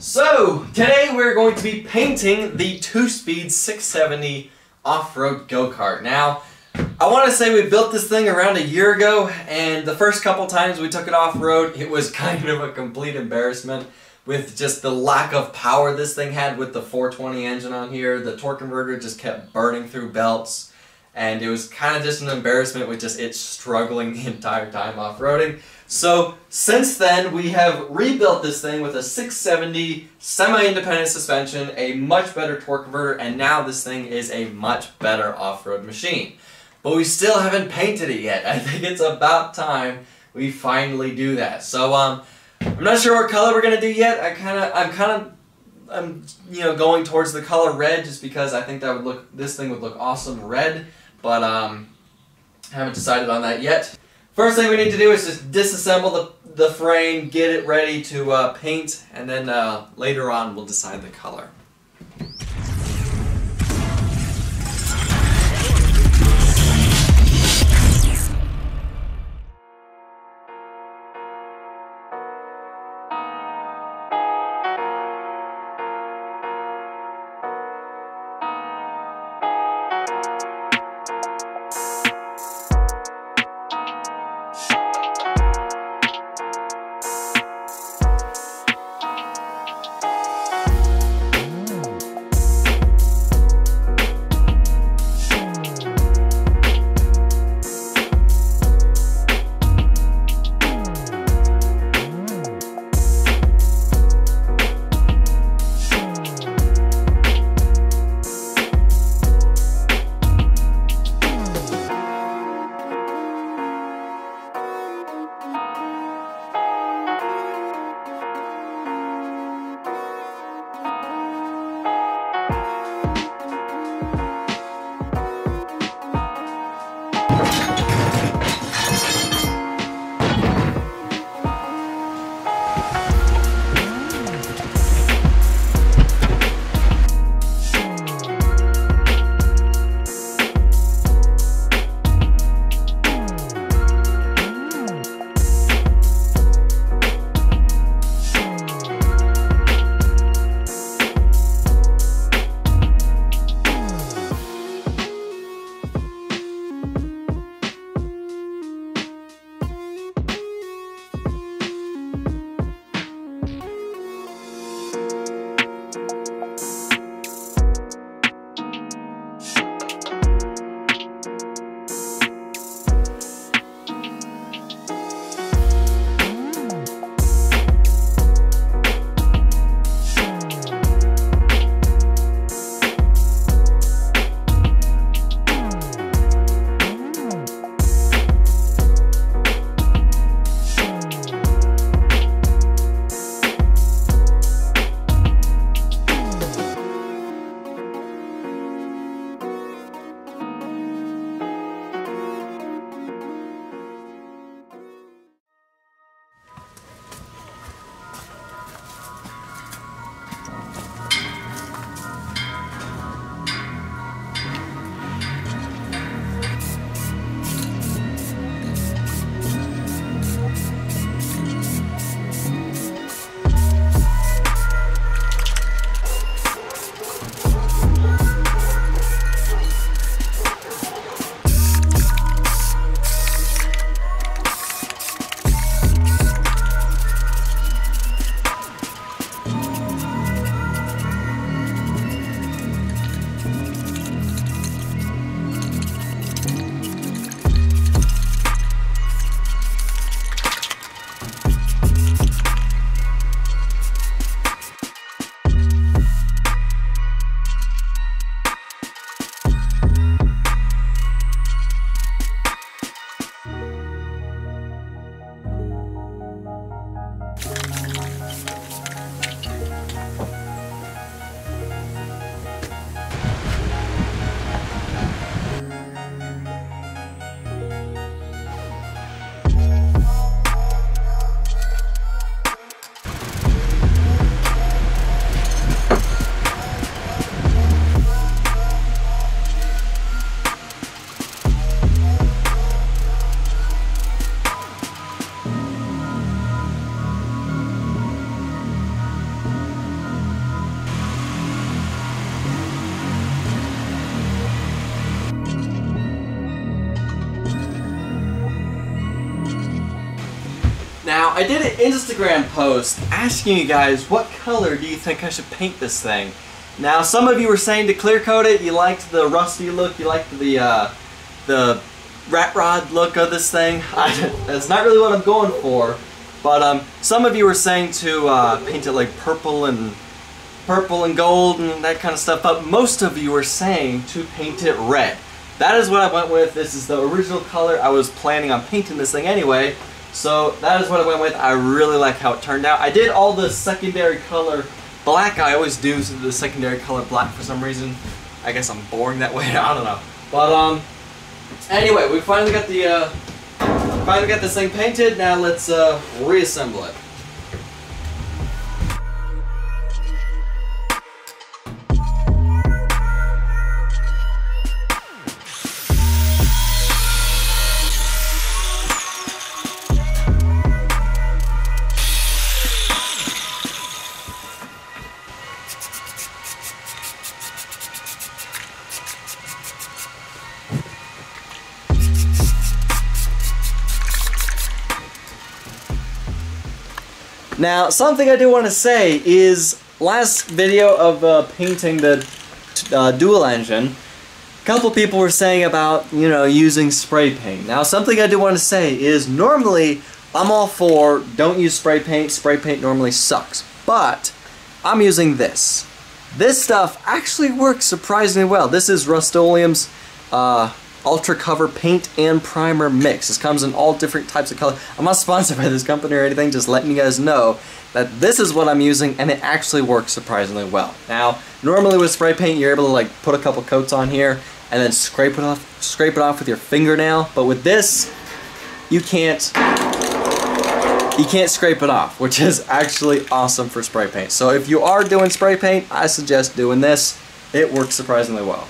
So, today we're going to be painting the 2-speed 670 off-road go-kart. Now, I want to say we built this thing around a year ago, and the first couple times we took it off-road, it was kind of a complete embarrassment with just the lack of power this thing had with the 420 engine on here. The torque converter just kept burning through belts, and it was kind of just an embarrassment with just it struggling the entire time off-roading. So since then, we have rebuilt this thing with a 670 semi-independent suspension, a much better torque converter, and now this thing is a much better off-road machine. But we still haven't painted it yet. I think it's about time we finally do that. So um, I'm not sure what color we're gonna do yet. I kind of, I'm kind of, I'm you know going towards the color red just because I think that would look, this thing would look awesome red. But um, haven't decided on that yet. First thing we need to do is just disassemble the, the frame, get it ready to uh, paint, and then uh, later on we'll decide the color. I did an Instagram post asking you guys what color do you think I should paint this thing. Now, some of you were saying to clear coat it, you liked the rusty look, you liked the, uh, the rat rod look of this thing. I, that's not really what I'm going for. But um, some of you were saying to uh, paint it like purple and purple and gold and that kind of stuff, but most of you were saying to paint it red. That is what I went with. This is the original color. I was planning on painting this thing anyway, so that is what I went with. I really like how it turned out. I did all the secondary color black. I always do the secondary color black for some reason. I guess I'm boring that way. I don't know. But um, anyway, we finally got the uh, finally got this thing painted. Now let's uh, reassemble it. Now, something I do want to say is last video of uh, painting the uh, dual engine, a couple people were saying about, you know, using spray paint. Now, something I do want to say is normally I'm all for don't use spray paint. Spray paint normally sucks. But I'm using this. This stuff actually works surprisingly well. This is Rust-Oleum's uh, Ultra Cover Paint and Primer Mix. This comes in all different types of color. I'm not sponsored by this company or anything, just letting you guys know that this is what I'm using and it actually works surprisingly well. Now, normally with spray paint, you're able to like put a couple coats on here and then scrape it off, scrape it off with your fingernail. But with this, you can't, you can't scrape it off, which is actually awesome for spray paint. So if you are doing spray paint, I suggest doing this. It works surprisingly well.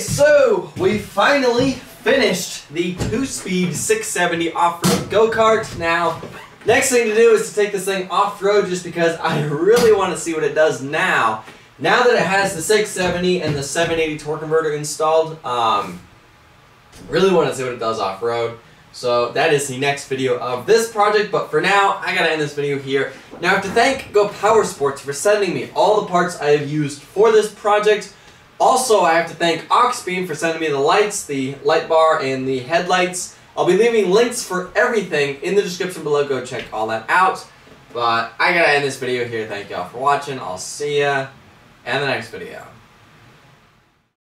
So we finally finished the two-speed 670 off-road go-kart. Now, next thing to do is to take this thing off-road just because I really want to see what it does now. Now that it has the 670 and the 780 torque converter installed, um, really want to see what it does off-road. So that is the next video of this project, but for now, I gotta end this video here. Now I have to thank Go Power Sports for sending me all the parts I have used for this project. Also, I have to thank Auxbeam for sending me the lights, the light bar, and the headlights. I'll be leaving links for everything in the description below. Go check all that out. But I gotta end this video here. Thank y'all for watching. I'll see ya in the next video.